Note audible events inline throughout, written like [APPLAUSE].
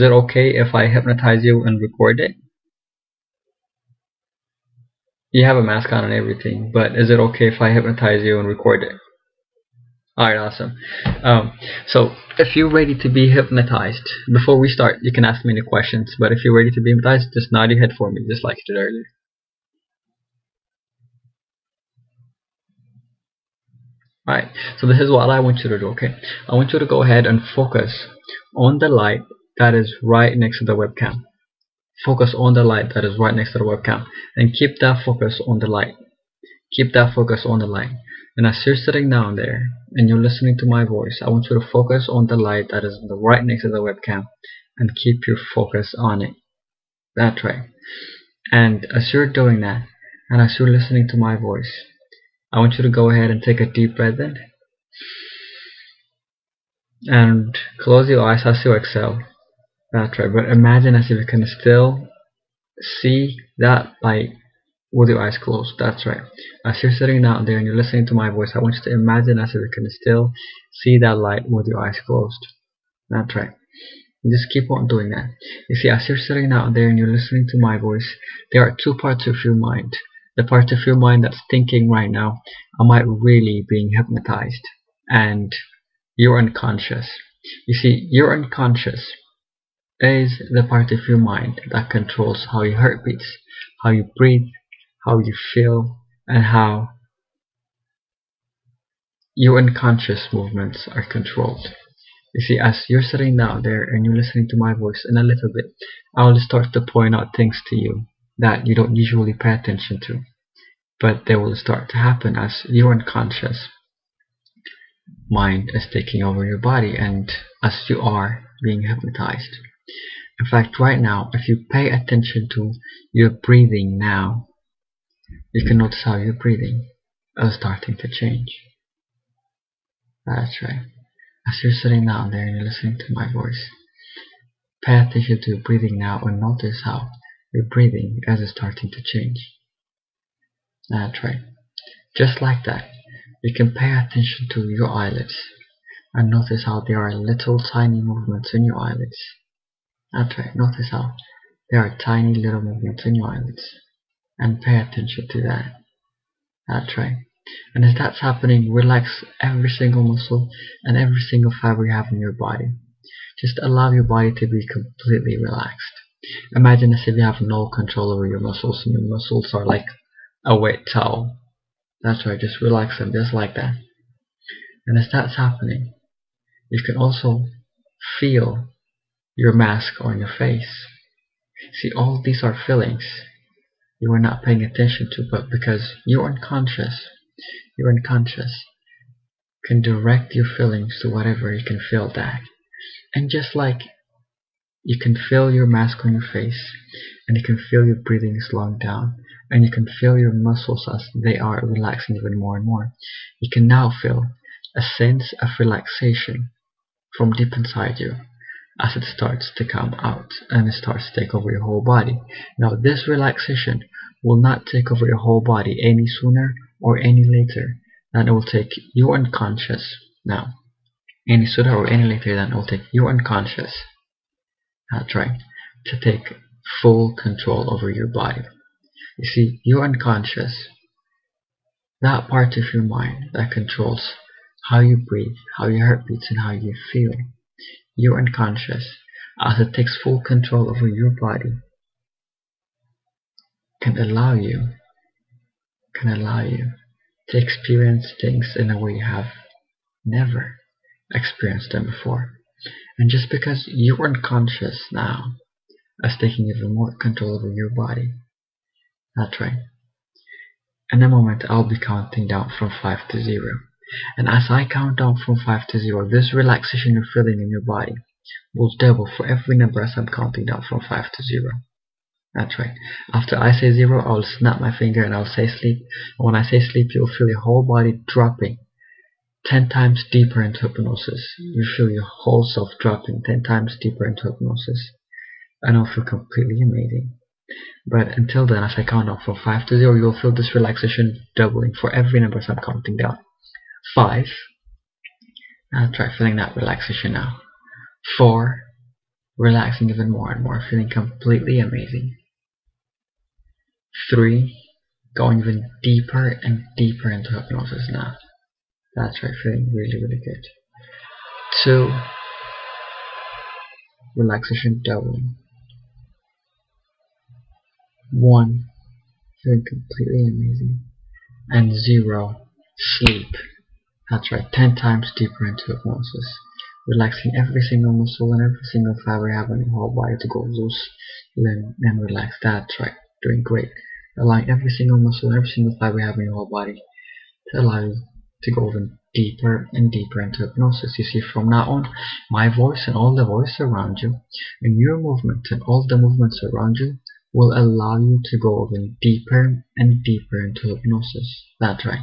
Is it okay if I hypnotize you and record it? You have a mask on and everything, but is it okay if I hypnotize you and record it? Alright, awesome. Um, so, if you're ready to be hypnotized, before we start, you can ask me any questions, but if you're ready to be hypnotized, just nod your head for me, just like you did earlier. Alright, so this is what I want you to do, okay? I want you to go ahead and focus on the light that is right next to the webcam. Focus on the light that is right next to the webcam and keep that focus on the light. Keep that focus on the light. And as you're sitting down there and you're listening to my voice, I want you to focus on the light that is right next to the webcam and keep your focus on it. That way. And as you're doing that, and as you're listening to my voice, I want you to go ahead and take a deep breath in. And close your eyes as you exhale. That's right. But imagine as if you can still see that light with your eyes closed. That's right. As you're sitting down there and you're listening to my voice, I want you to imagine as if you can still see that light with your eyes closed. That's right. just keep on doing that. You see, as you're sitting down there and you're listening to my voice, there are two parts of your mind. The part of your mind that's thinking right now, am I really being hypnotized? And your unconscious. You see, your unconscious is the part of your mind that controls how your heart beats, how you breathe, how you feel, and how your unconscious movements are controlled. You see, as you're sitting down there and you're listening to my voice in a little bit, I'll start to point out things to you that you don't usually pay attention to. But they will start to happen as your unconscious mind is taking over your body and as you are being hypnotized. In fact, right now, if you pay attention to your breathing now, you can notice how your breathing is starting to change. That's right. As you're sitting down there and you're listening to my voice, pay attention to your breathing now and notice how your breathing is starting to change. That's right. Just like that, you can pay attention to your eyelids and notice how there are little tiny movements in your eyelids. Right, notice how there are tiny little movements in your eyelids and pay attention to that. That's right. And as that's happening, relax every single muscle and every single fiber you have in your body. Just allow your body to be completely relaxed. Imagine as if you have no control over your muscles and your muscles are like a wet towel. That's right, just relax them just like that. And as that's happening, you can also feel your mask on your face. See, all these are feelings you are not paying attention to, but because your unconscious, your unconscious, can direct your feelings to whatever you can feel that. And just like you can feel your mask on your face, and you can feel your breathing slowing down, and you can feel your muscles as they are relaxing even more and more, you can now feel a sense of relaxation from deep inside you as it starts to come out and it starts to take over your whole body. Now this relaxation will not take over your whole body any sooner or any later than it will take your unconscious now. Any sooner or any later than it will take your unconscious that's right, to take full control over your body. You see, your unconscious, that part of your mind that controls how you breathe, how your heart beats, and how you feel, your unconscious, as it takes full control over your body, can allow you can allow you to experience things in a way you have never experienced them before. And just because you're unconscious now as taking even more control over your body. That's right. In a moment I'll be counting down from 5 to 0. And as I count down from 5 to 0, this relaxation you're feeling in your body will double for every number as I'm counting down from 5 to 0. That's right. After I say 0, I'll snap my finger and I'll say sleep. And when I say sleep, you'll feel your whole body dropping 10 times deeper into hypnosis. You feel your whole self dropping 10 times deeper into hypnosis. And I'll feel completely amazing. But until then, as I count down from 5 to 0, you'll feel this relaxation doubling for every number as I'm counting down. 5. Now try feeling that relaxation now. 4. relaxing even more and more, feeling completely amazing. Three, going even deeper and deeper into hypnosis now. That's right, feeling really, really good. Two, relaxation doubling. One, feeling completely amazing. And zero, sleep. That's right, 10 times deeper into hypnosis. Relaxing every single muscle and every single fiber you have in your whole body to go loose, limb, and relax. That's right, doing great. Allowing every single muscle and every single fiber you have in your whole body to allow you to go even deeper and deeper into hypnosis. You see, from now on, my voice and all the voice around you, and your movement and all the movements around you will allow you to go even deeper and deeper into hypnosis. That's right.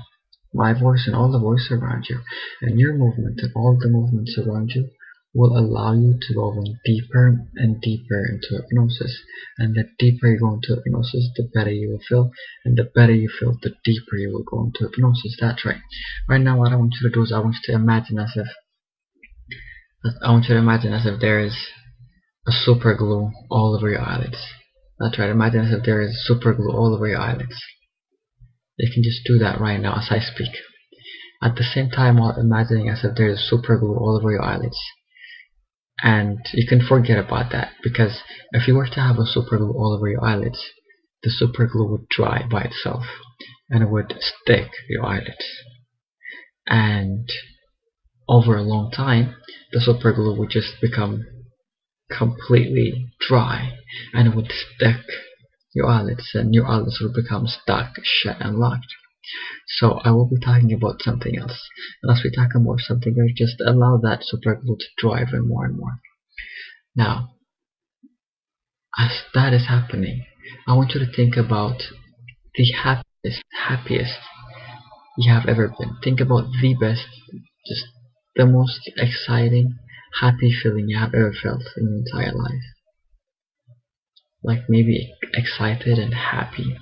My voice and all the voice around you, and your movement and all the movements around you will allow you to go even deeper and deeper into hypnosis. And the deeper you go into hypnosis, the better you will feel. And the better you feel, the deeper you will go into hypnosis. That's right. Right now, what I want you to do is I want you to imagine as if I want you to imagine as if there is a super glue all over your eyelids. That's right. Imagine as if there is super glue all over your eyelids. You can just do that right now as I speak. At the same time while imagining as if there is super glue all over your eyelids. And you can forget about that because if you were to have a super glue all over your eyelids, the super glue would dry by itself and it would stick your eyelids. And over a long time, the super glue would just become completely dry and it would stick eyelids and your eyelids will become stuck, shut and locked. So I will be talking about something else. Unless we talk about something else, just allow that super glue to dry even more and more. Now, as that is happening, I want you to think about the happiest, happiest you have ever been. Think about the best, just the most exciting, happy feeling you have ever felt in your entire life like maybe excited and happy,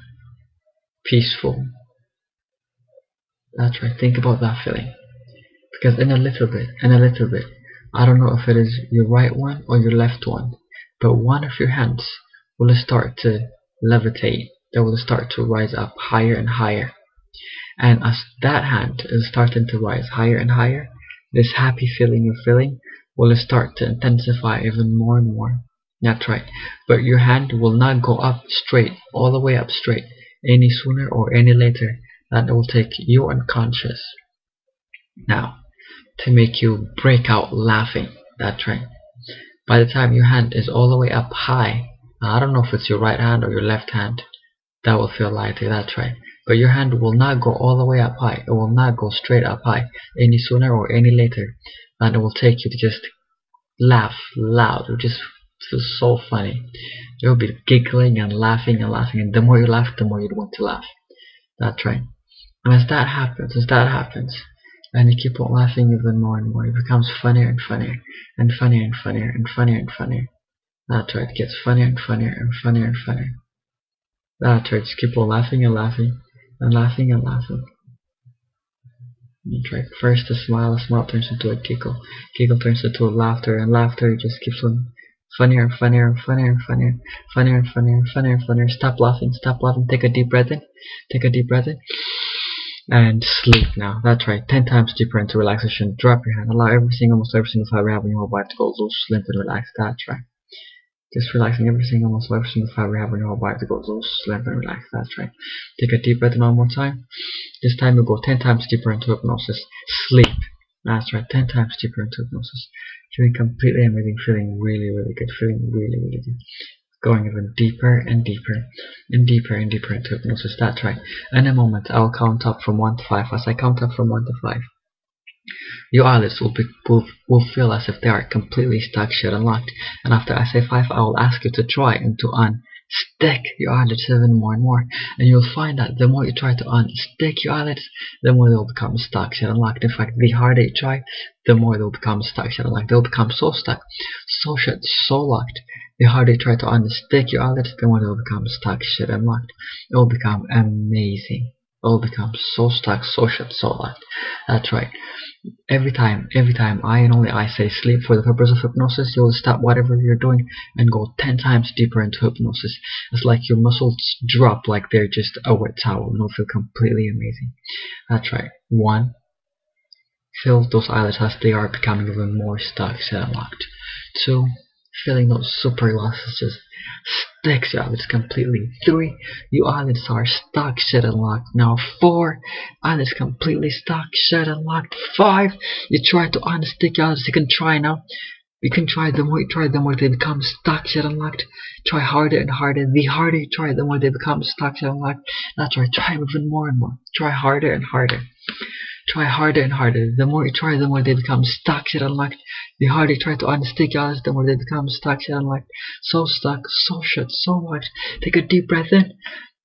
peaceful. That's right, think about that feeling. Because in a little bit, in a little bit, I don't know if it is your right one or your left one, but one of your hands will start to levitate. They will start to rise up higher and higher. And as that hand is starting to rise higher and higher, this happy feeling you're feeling will start to intensify even more and more. That's right. But your hand will not go up straight, all the way up straight, any sooner or any later That will take you unconscious. Now, to make you break out laughing. That's right. By the time your hand is all the way up high, I don't know if it's your right hand or your left hand, that will feel lighter, that's right. But your hand will not go all the way up high. It will not go straight up high any sooner or any later And it will take you to just laugh loud or just feels so funny. You'll be giggling and laughing and laughing, and the more you laugh, the more you want to laugh. That's right. And as that happens, as that happens, and you keep on laughing even more and more, it becomes funnier and funnier, and funnier and funnier, and funnier and funnier. That's right, it gets funnier and funnier, and funnier and funnier. That's right, just keep on laughing and laughing, and laughing and laughing. That's right, first a smile, a smile turns into a giggle, giggle turns into a laughter, and laughter just keeps on funnier funnier funnier funnier, funnier funnier funnier funnier. Stop laughing, stop laughing. Take a deep breath in, take a deep breath in, and sleep now. That's right. Ten times deeper into relaxation. Drop your hand. Allow every single, almost every single fiber you have in your whole body to go loose, limp, and relax. That's right. Just relaxing every single muscle, every single fiber you have in your whole body to go loose, limp, and relax. That's right. Take a deep breath in one more time. This time we'll go ten times deeper into hypnosis. Sleep. That's right. Ten times deeper into hypnosis feeling completely amazing, feeling really, really good, feeling really, really good. Going even deeper and deeper and deeper and deeper into hypnosis. That's right. In a moment, I'll count up from 1 to 5. As I count up from 1 to 5, your eyelids will, be, will, will feel as if they are completely stuck shut and locked. And after I say 5, I will ask you to try and to un stick your eyelids even more and more. And you'll find that the more you try to unstick your eyelids, the more they'll become stuck, shut and locked. In fact, the harder you try, the more they'll become stuck, shut and locked. They'll become so stuck, so shut, so locked. The harder you try to unstick your eyelids, the more they'll become stuck, shut and locked. It will become amazing. It will become so stuck, so shut, so locked. That's right. Every time, every time I and only I say sleep for the purpose of hypnosis, you'll stop whatever you're doing and go 10 times deeper into hypnosis. It's like your muscles drop like they're just a wet towel and it'll feel completely amazing. That's right. One, feel those eyelids as they are becoming even more stuck, and locked. Two, feeling those super glosses just sticks your eyelids completely. Three, your eyelids are stuck, shut and locked. Now four, eyelids completely stuck, shut and locked. Five, you try to unstick eyelids. You can try now. You can try the more you try, the more they become stuck, shut and locked. Try harder and harder. The harder you try, the more they become stuck, shut and locked. That's right. Try even more and more. Try harder and harder. Try harder and harder. The more you try, the more they become stuck, shut and locked. The harder you try to unstick your eyes, the more they become stuck, shut and locked. So stuck, so shut, so locked. Take a deep breath in.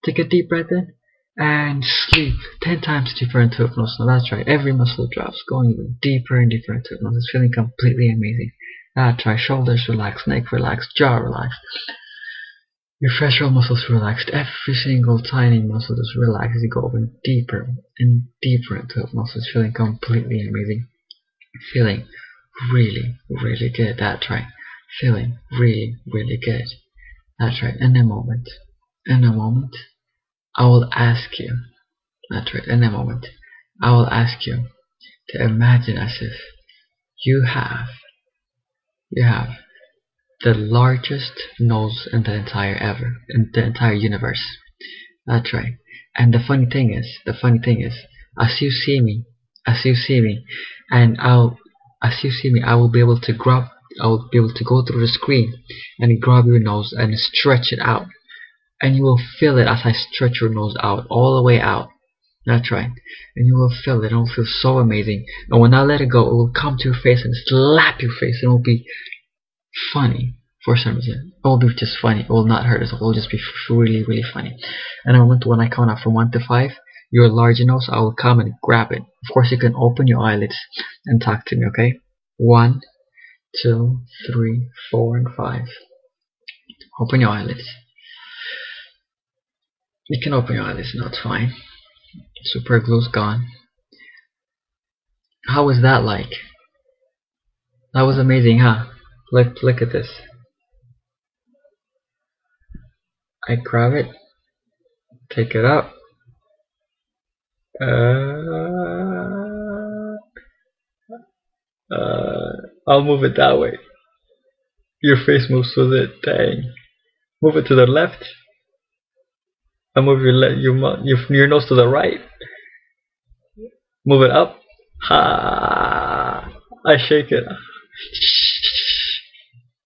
Take a deep breath in. And sleep. Ten times deeper into hypnosis. Now that's right. Every muscle drops, going even deeper and deeper into hypnosis. Feeling completely amazing. That's right. Shoulders relax, neck relax, jaw relax. Your facial muscles relaxed. Every single tiny muscle just relaxes. You go even deeper and deeper into hypnosis, feeling completely amazing. Feeling really, really good. That's right. Feeling really, really good. That's right. In a moment, in a moment, I will ask you. That's right. In a moment, I will ask you to imagine as if you have, you have the largest nose in the entire ever in the entire universe. That's right. And the funny thing is, the funny thing is, as you see me, as you see me, and I'll, as you see me, I will be able to grab, I will be able to go through the screen and grab your nose and stretch it out, and you will feel it as I stretch your nose out, all the way out. That's right. And you will feel it. It will feel so amazing. And when I let it go, it will come to your face and slap your face. And it will be funny for some reason. It will be just funny. It will not hurt us. It will just be really, really funny. And I want when I count out from 1 to 5, you're large enough, I will come and grab it. Of course, you can open your eyelids and talk to me, okay? 1, 2, 3, 4, and 5. Open your eyelids. You can open your eyelids now, it's fine. Super glue's gone. How was that like? That was amazing, huh? Look, look at this. I grab it, take it up. Uh, uh, I'll move it that way. Your face moves with it. Dang. Move it to the left. I move your your your your nose to the right. Move it up. Ha! I shake it.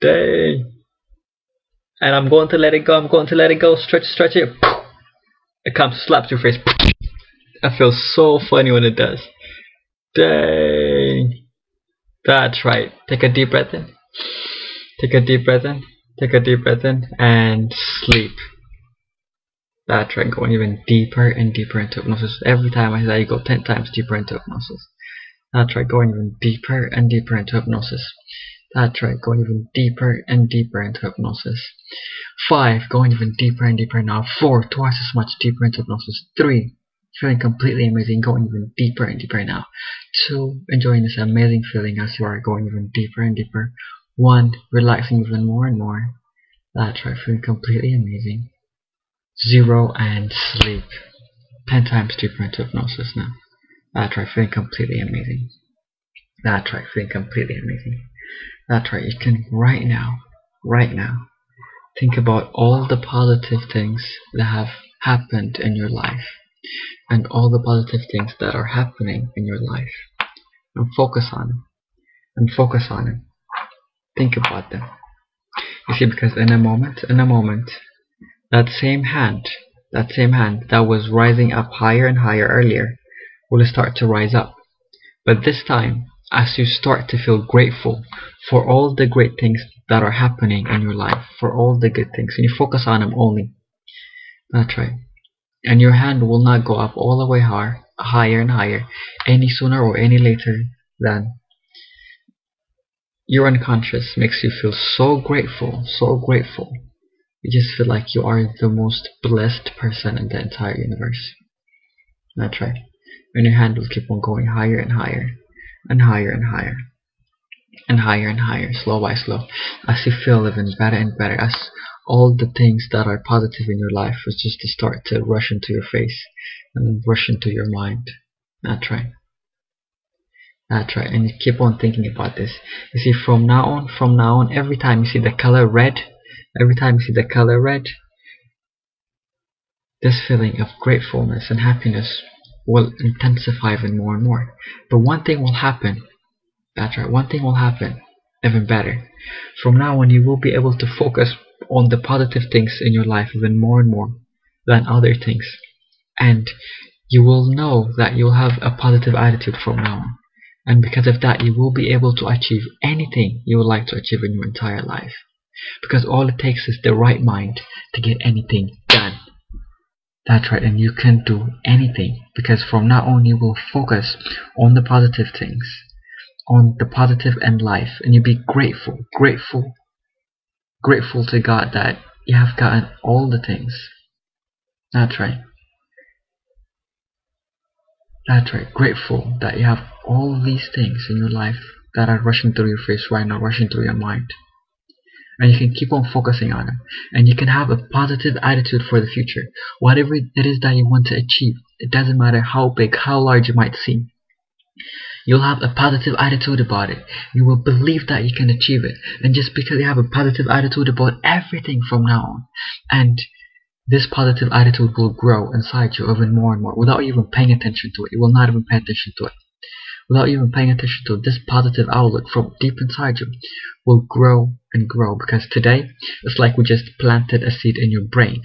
Dang. And I'm going to let it go. I'm going to let it go. Stretch, stretch it. It comes, slaps your face. It feel so funny when it does. Dang. That's right. Take a deep breath in. Take a deep breath in. Take a deep breath in and sleep. That's right. Going even deeper and deeper into hypnosis. Every time I say you go 10 times deeper into hypnosis. That's right. Going even deeper and deeper into hypnosis. That's right, going even deeper and deeper into hypnosis. Five, going even deeper and deeper now. Four, twice as much deeper into hypnosis. Three, feeling completely amazing, going even deeper and deeper now. Two, enjoying this amazing feeling as you are going even deeper and deeper. One, relaxing even more and more. That's right, feeling completely amazing. Zero, and sleep. Ten times deeper into hypnosis now. That's right, feeling completely amazing. That's right, feeling completely amazing. That's right, you can right now, right now, think about all the positive things that have happened in your life and all the positive things that are happening in your life and focus on them and focus on them. Think about them. You see, because in a moment, in a moment, that same hand, that same hand that was rising up higher and higher earlier will start to rise up. But this time, as you start to feel grateful for all the great things that are happening in your life, for all the good things, and you focus on them only. That's right. And your hand will not go up all the way higher, higher and higher any sooner or any later than your unconscious makes you feel so grateful, so grateful. You just feel like you are the most blessed person in the entire universe. That's right. And your hand will keep on going higher and higher and higher and higher and higher and higher, slow by slow, as you feel living better and better, as all the things that are positive in your life is just to start to rush into your face and rush into your mind. That's right. That's right. And you keep on thinking about this. You see, from now on, from now on, every time you see the color red, every time you see the color red, this feeling of gratefulness and happiness will intensify even more and more. But one thing will happen. That's right. One thing will happen even better. From now on, you will be able to focus on the positive things in your life even more and more than other things. And you will know that you'll have a positive attitude from now on. And because of that, you will be able to achieve anything you would like to achieve in your entire life. Because all it takes is the right mind to get anything done. That's right, and you can do anything. Because from now on, you will focus on the positive things, on the positive in life, and you'll be grateful, grateful, grateful to God that you have gotten all the things. That's right. That's right. Grateful that you have all these things in your life that are rushing through your face right now, rushing through your mind. And you can keep on focusing on them. And you can have a positive attitude for the future. Whatever it is that you want to achieve, it doesn't matter how big, how large it might seem. You'll have a positive attitude about it. You will believe that you can achieve it. And just because you have a positive attitude about everything from now on, and this positive attitude will grow inside you even more and more without even paying attention to it. You will not even pay attention to it. Without even paying attention to it, this positive outlook from deep inside you will grow and grow because today it's like we just planted a seed in your brain.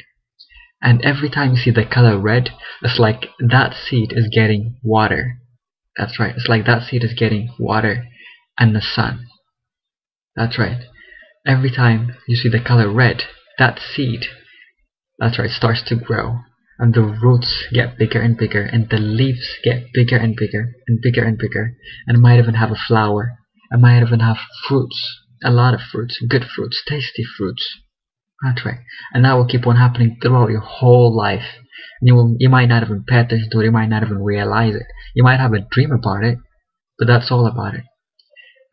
And every time you see the color red, it's like that seed is getting water. That's right, it's like that seed is getting water and the sun. That's right. Every time you see the color red, that seed that's right, starts to grow. And the roots get bigger and bigger, and the leaves get bigger and bigger, and bigger and bigger. And it might even have a flower. It might even have fruits. A lot of fruits. Good fruits. Tasty fruits. That's right. And that will keep on happening throughout your whole life. You, you might not even pay attention to it. You might not even realize it. You might have a dream about it. But that's all about it.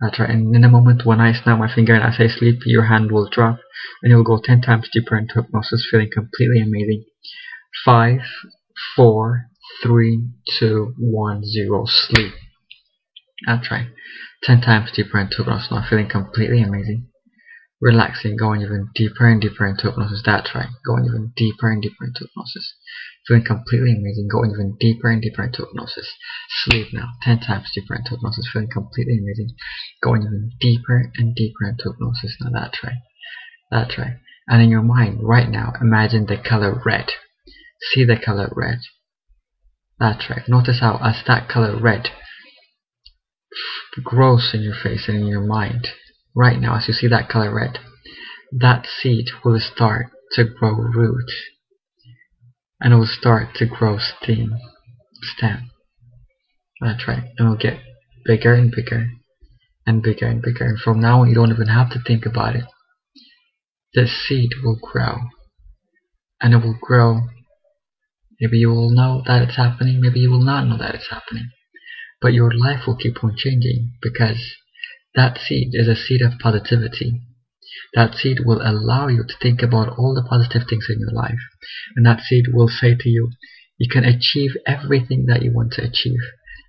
That's right, and in a moment when I snap my finger and I say sleep, your hand will drop and you'll go 10 times deeper into hypnosis, feeling completely amazing. 5, 4, 3, 2, 1, 0, sleep. That's right, 10 times deeper into hypnosis now, feeling completely amazing. Relaxing, going even deeper and deeper into hypnosis. That's right, going even deeper and deeper into hypnosis. Feeling completely amazing, going even deeper and deeper into hypnosis. Sleep now, 10 times deeper into hypnosis, feeling completely amazing, going even deeper and deeper into hypnosis. Now that's right, that's right. And in your mind, right now, imagine the color red. See the color red. That's right. Notice how as that color red grows in your face and in your mind, right now, as you see that color red, that seed will start to grow roots and it will start to grow stem. stem. That's right. And it will get bigger and bigger and bigger and bigger. And from now on, you don't even have to think about it. The seed will grow. And it will grow. Maybe you will know that it's happening. Maybe you will not know that it's happening. But your life will keep on changing because that seed is a seed of positivity. That seed will allow you to think about all the positive things in your life. And that seed will say to you, you can achieve everything that you want to achieve.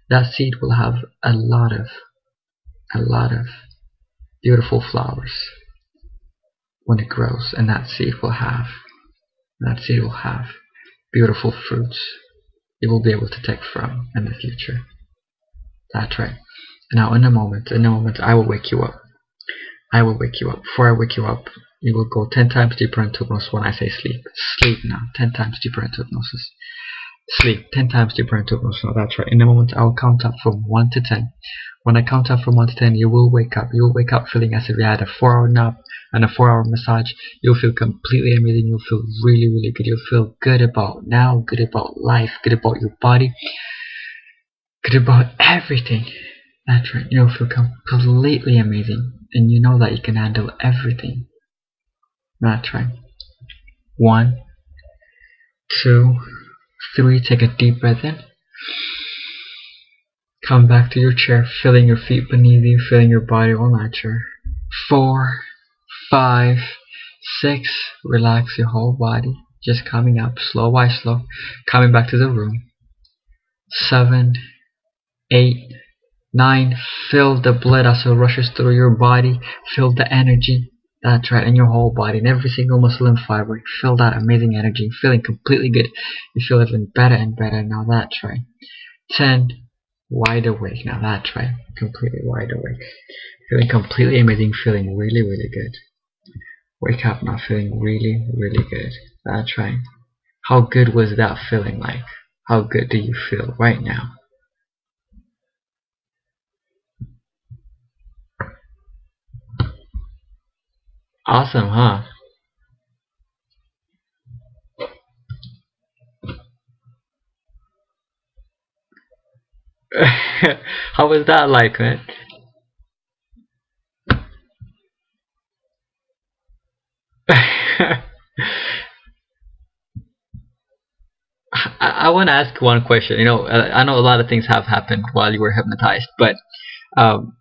That seed will have a lot of, a lot of beautiful flowers when it grows. And that seed will have, that seed will have beautiful fruits you will be able to take from in the future. That's right. Now in a moment, in a moment, I will wake you up. I will wake you up. Before I wake you up, you will go 10 times deeper into hypnosis when I say sleep. Sleep now. 10 times deeper into hypnosis. Sleep. 10 times deeper into hypnosis. Now that's right. In a moment, I will count up from 1 to 10. When I count up from 1 to 10, you will wake up. You will wake up feeling as if you had a 4 hour nap and a 4 hour massage. You'll feel completely amazing. You'll feel really, really good. You'll feel good about now, good about life, good about your body, good about everything. That's right. You'll feel completely amazing and you know that you can handle everything. That's right. One, two, three. Take a deep breath in. Come back to your chair, feeling your feet beneath you, feeling your body on that chair. Four, five, six. Relax your whole body. Just coming up, slow by slow. Coming back to the room. Seven, eight, nine. Feel the blood as it rushes through your body. Feel the energy. That's right, in your whole body, in every single muscle and fiber. Feel that amazing energy. Feeling completely good. You feel even better and better now. That's right. Ten wide awake. Now that's right, completely wide awake. Feeling completely amazing, feeling really, really good. Wake up now, feeling really, really good. That's right. How good was that feeling like? How good do you feel right now? Awesome, huh? [LAUGHS] How was that like, man? [LAUGHS] I, I want to ask one question. You know, I know a lot of things have happened while you were hypnotized, but um,